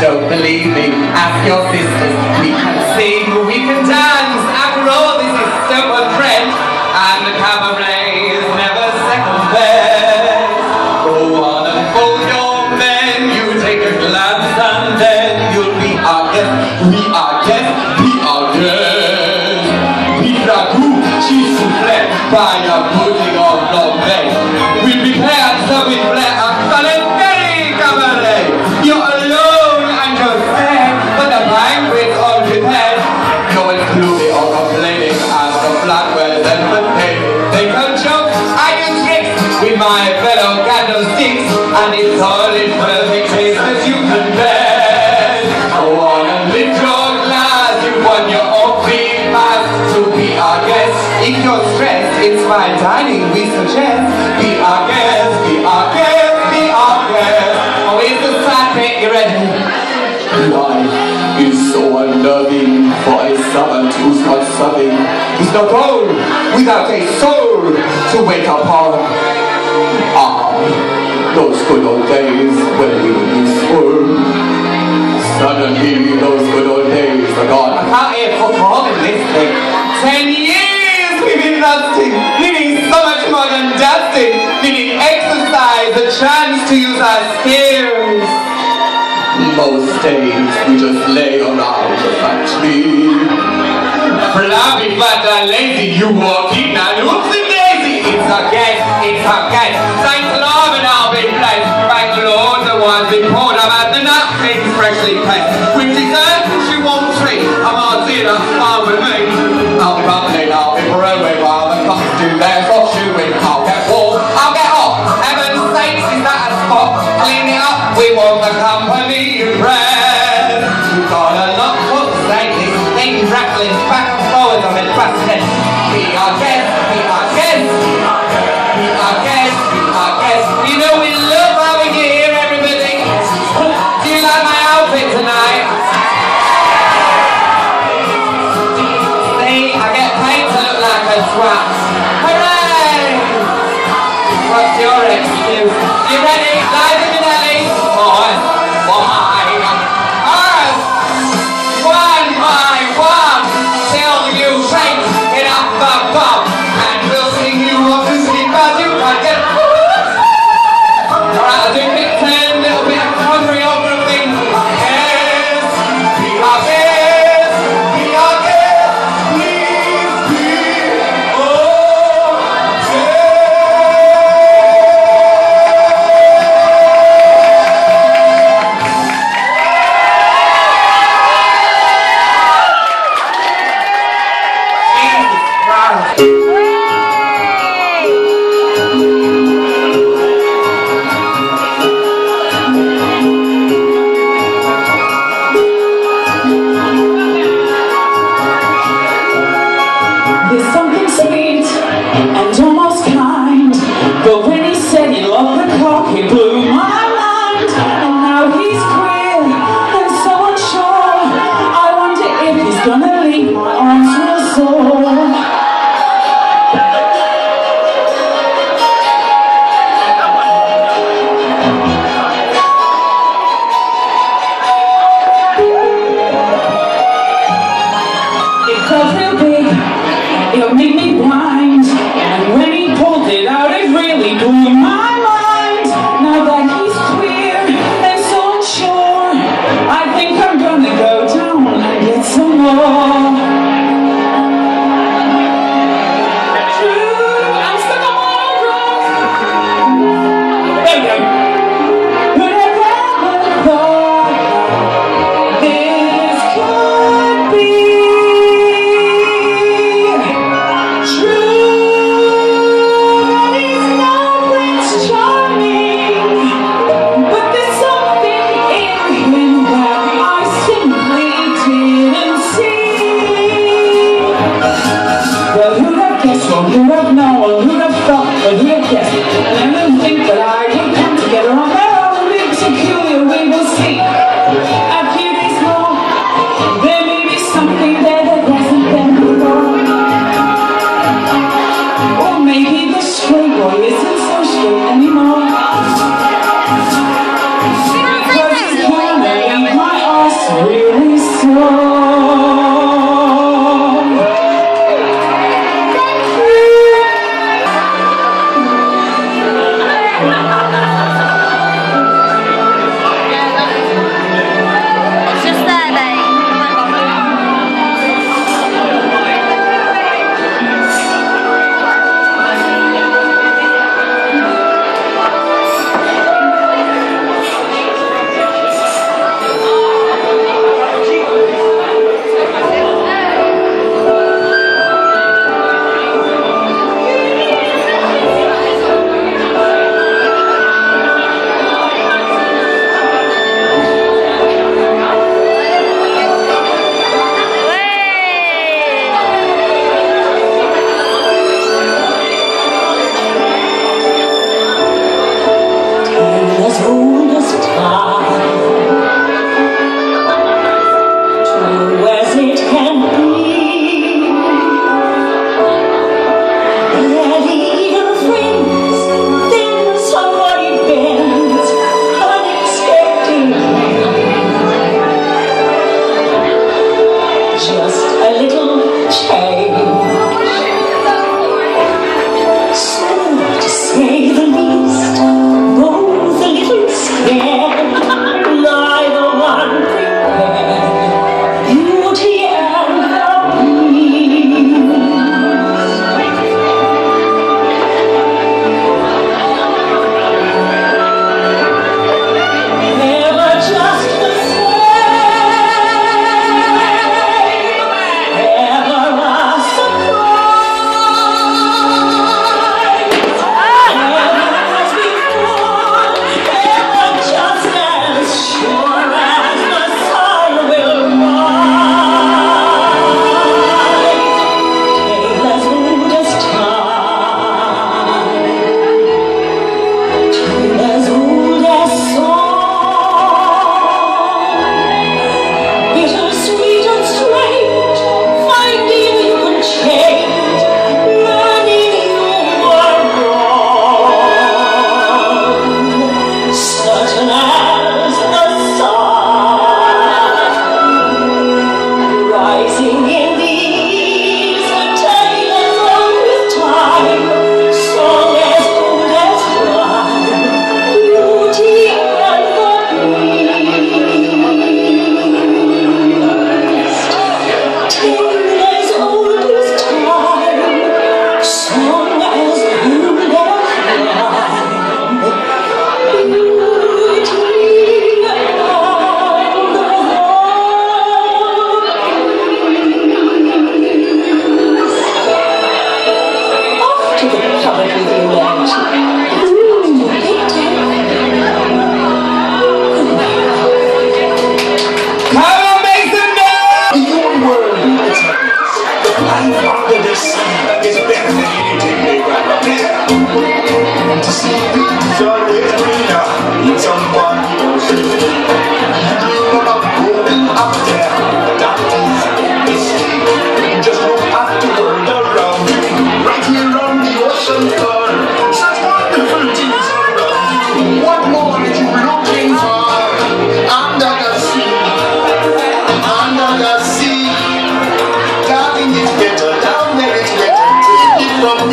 don't believe me, ask your sisters. We can sing, we can dance, after all this is simple trend, fine dining we suggest. Be our guest, be our guest, be our guest. Oh, it's the sad bit, you ready? Life is so unnerving for a servant who's not serving. He's not old without a soul to wait upon. Ah, those good old days when we were useful. Suddenly, those good old days are gone. I can't hear in this thing. Ten years we've been rusting, needing so much more than dusting, needing exercise, a chance to use our skills. Most days we just lay around the factory. Flabby, fat and lazy, you walk in and whoopsie daisy. It's a guess, it's a guess. Thanks Lord and I'll be blessed. Thank Lord the ones we poured about the napkin freshly pressed. With dessert, she won't treat. A martina, I'm with me. I'll probably I'll be Broadway while do their. I'll get sakes, is that a spot? Clean it up, we want the company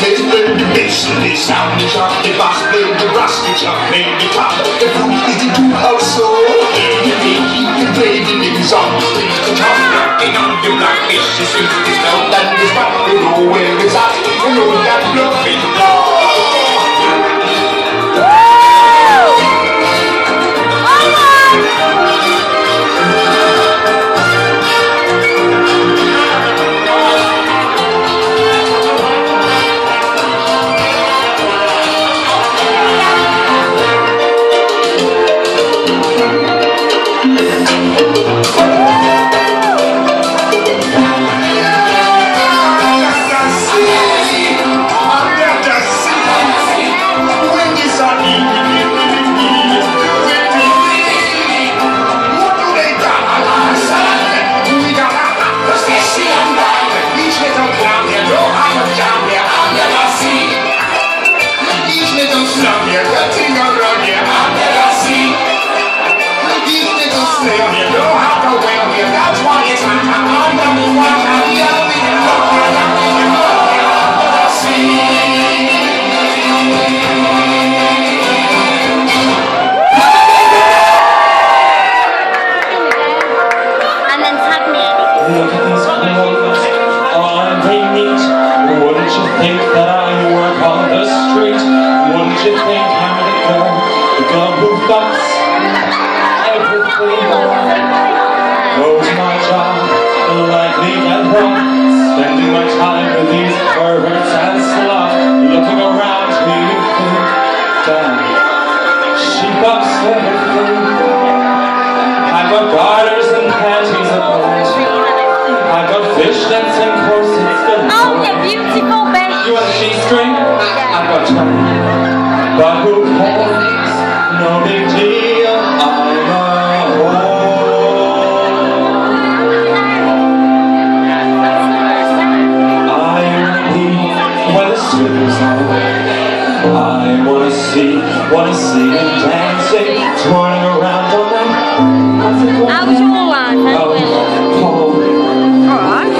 played the bass, the sound chop, the bass played the brass, the chop played the top, the food is the two also. Everything you can play the news on, the top knocking on you like this, you see, it's down and it's back, you know where it's at, you know that love is love. dancing dancing, twirling around on that. Was. Oh, Alright.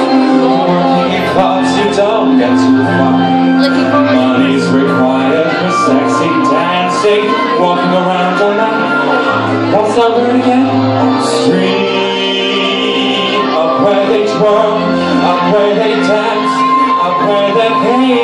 Working you don't get. Looking for Money's required for sexy dancing, walking around all night. What's that word again? Street. Up where they twirl, up where they dance, up where they pay.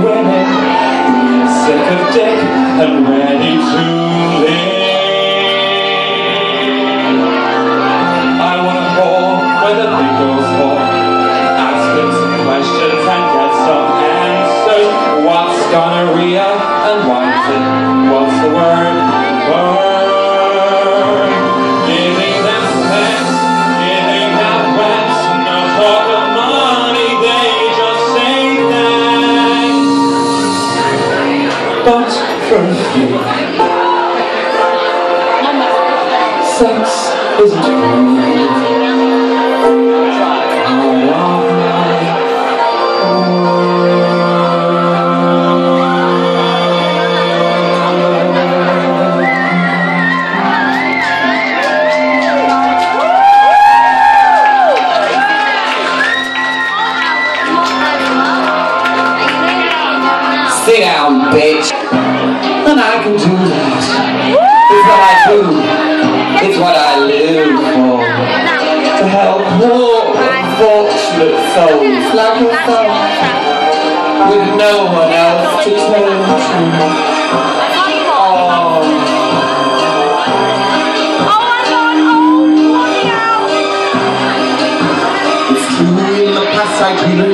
of deck and ready to leave. I wanna fall where the girls fall, ask some questions and get some answers. What's gonorrhea and what's it? What's the word? Burn. Is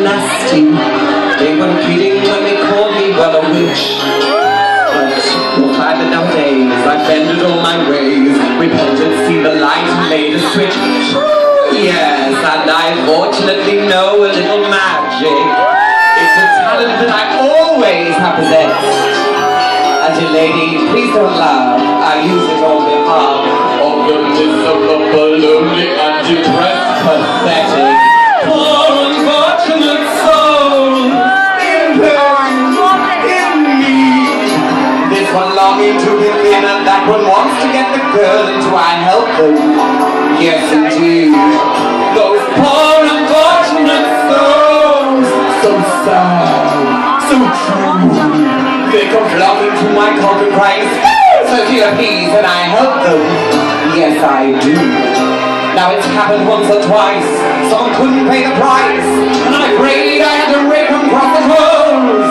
Nasty. They kidding when they called me witch. But nowadays, I've bended all my ways, repented, seen the light made a switch. Yes, and I fortunately know a little magic. Talent that I always have possessed. And dear lady, please don't laugh. I use it on behalf of the miserable, lonely, and depressed, pathetic, poor, unfortunate soul in pain, in need. This one longing to be thin, and that one wants to get the girl into I help them. Yes, indeed. They come to my cauldron crying, Sophia peas, and I help them. Yes, I do. Now it's happened once or twice. Someone couldn't pay the price, and I prayed I had to rake them across the clothes.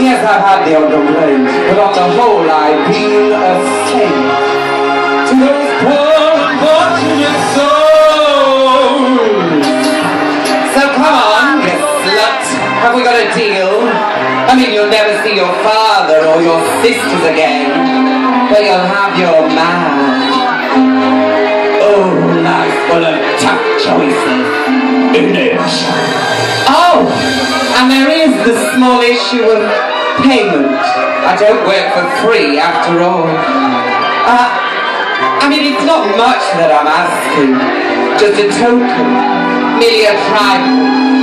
Yes, I've had the complaint, but on the whole I've been a saint to those poor unfortunate souls. Have we got a deal? I mean, you'll never see your father or your sisters again, but you'll have your man. Oh, life full of tough choices, isn't it? Oh, and there is the small issue of payment. I don't work for free, after all. Uh, I mean, it's not much that I'm asking, just a token, merely a trifle.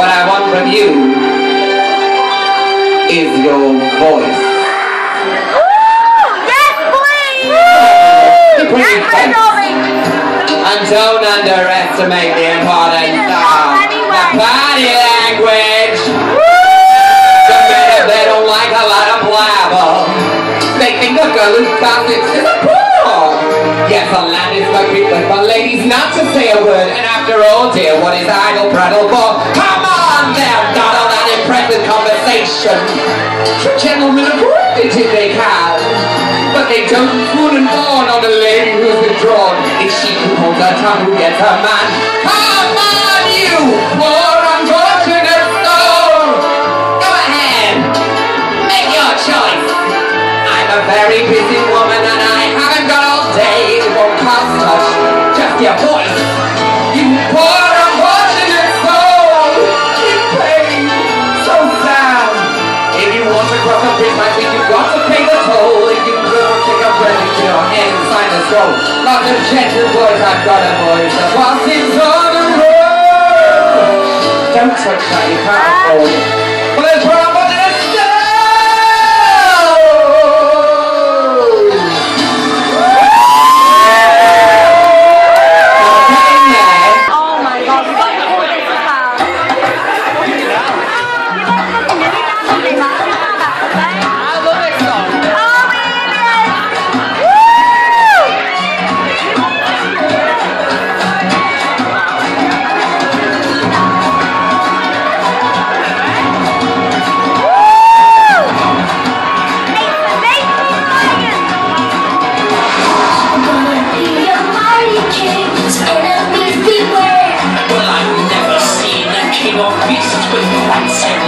What I want from you is your voice. Pretty face. And don't underestimate the importance of the body language. Some men, they don't like a lot of blabber, they think a girl who's gossip is a poor. Yes, a is but for ladies not to say a word. And after all, dear, what is idle prattle for? Come on, they're not all that impressed with conversation. Gentlemen of if they can. But they don't fool and fawn on a lady who's withdrawn. It's she who holds her tongue who gets her man. Come on, you poor unfortunate soul! Go ahead, make your choice. I'm a very busy woman and I haven't got all day. Your voice. You poor unfortunate soul! You pain, so. If you want to cross a bridge, I think you've got to pay the toll. If you will, take a breath into your hand and sign the scroll. Lots of gentle boys, I've got a voice. The boss is on the road. Don't touch that, you can't afford it. Well, it's Once you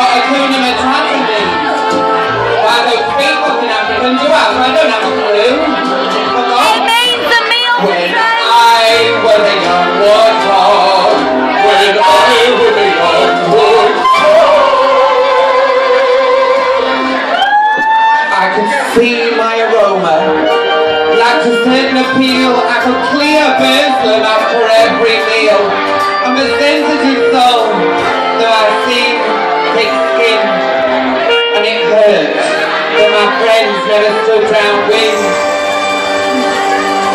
appeal at a thin peel, I went off. I can see my aroma. Like a certain appeal. I could clear baseline after every meal. I'm a sensitive and it hurts that my friends never stood downwind.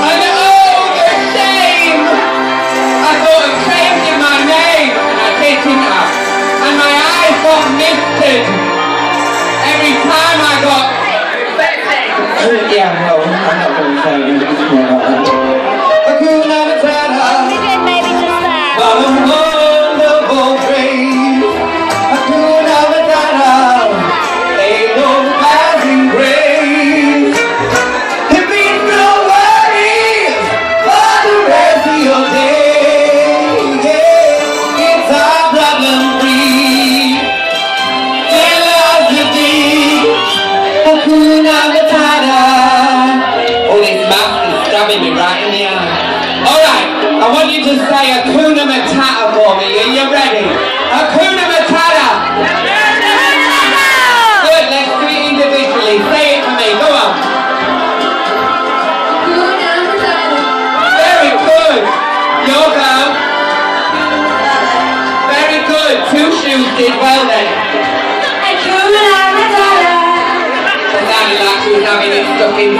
And oh, the shame! I thought of changing my name, and I didn't have, and my eyes got misted. Every time I got yeah, no, I'm not going to say anything more about that. Matata. It